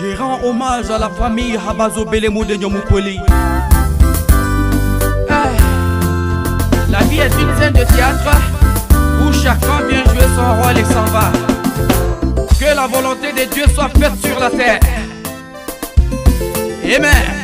Je rends hommage à la famille Habazo Belemo de Nyomukweli. La vie est une scène de théâtre où chacun vient jouer son rôle et s'en va. Que la volonté de Dieu soit faite sur la terre. Amen.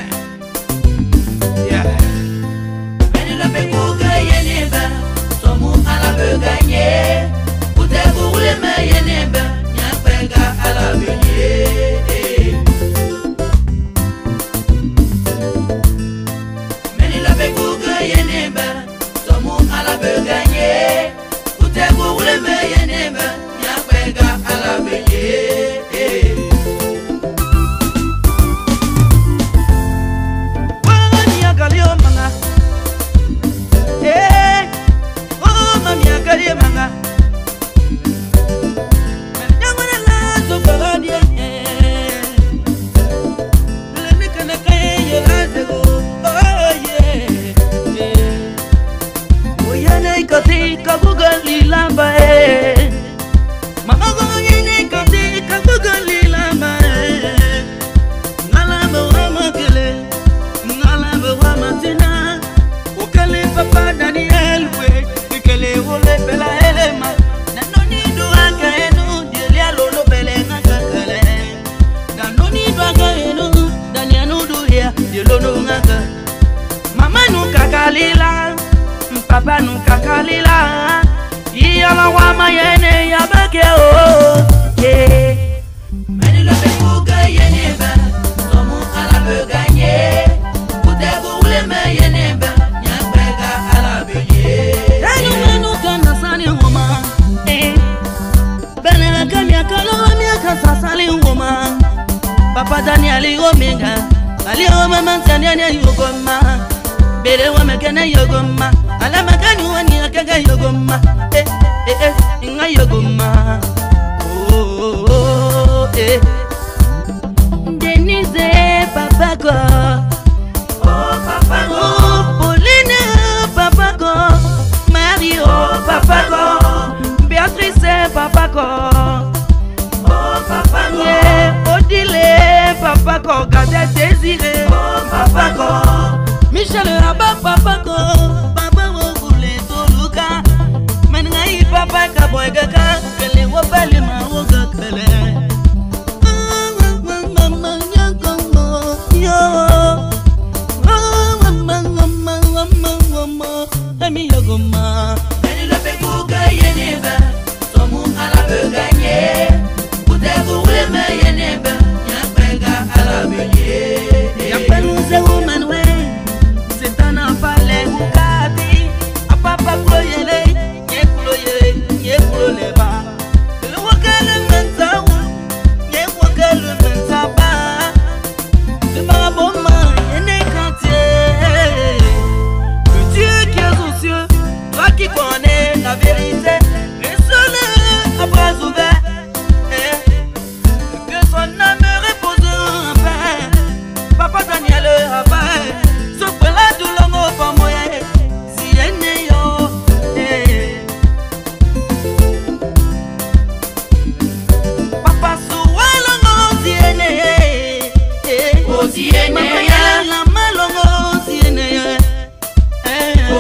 nzani aligomenga aligomamanzani ani yogoma. Belewamekene yogoma. Alamakanyuwani akanga yogoma. Eh, eh, eh, nga yogoma. Oh, oh, oh, eh. denise papako michel aba papango papa wokule toluka meningai papaka boyekaka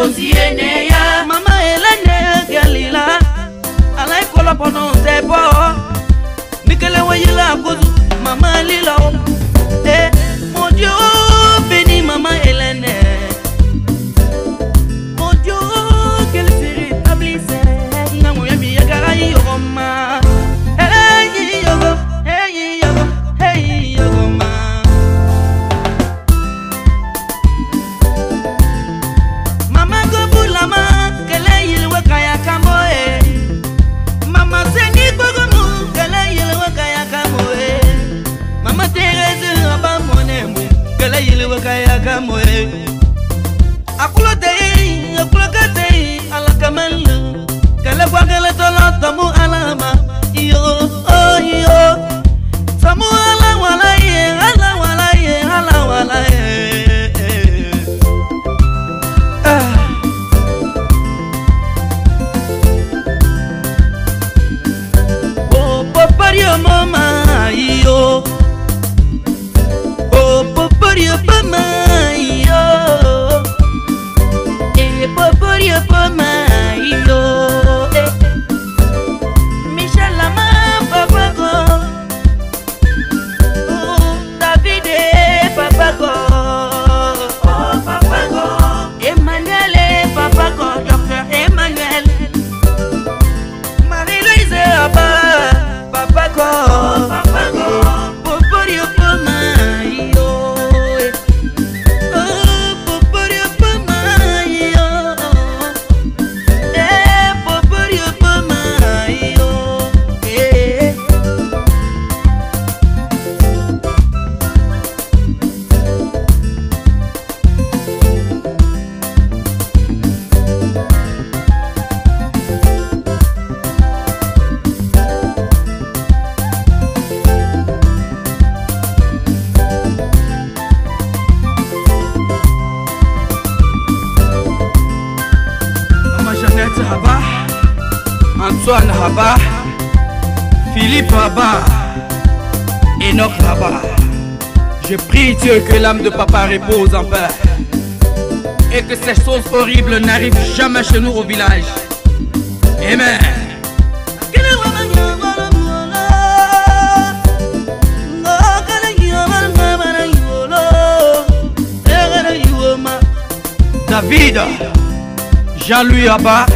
oziene ya. Mama elene gelila alai kolopono zebo. Mikele weyila kozu mama lilo eh. yɛlɛ yelewe ka ya ka mɔ ye a kulo tɛ ye a kulo ka tɛ ye ala kama le kɛlɛ bɔ kɛlɛ tɔlɔ tɔmu ala ma iyo. Oh, iyo. Philippe Enoch. Je prie Dieu que l'âme de papa repose en paix et que ces choses horribles n'arrivent jamais chez nous au village. Amen. David, Jean-Louis Abba,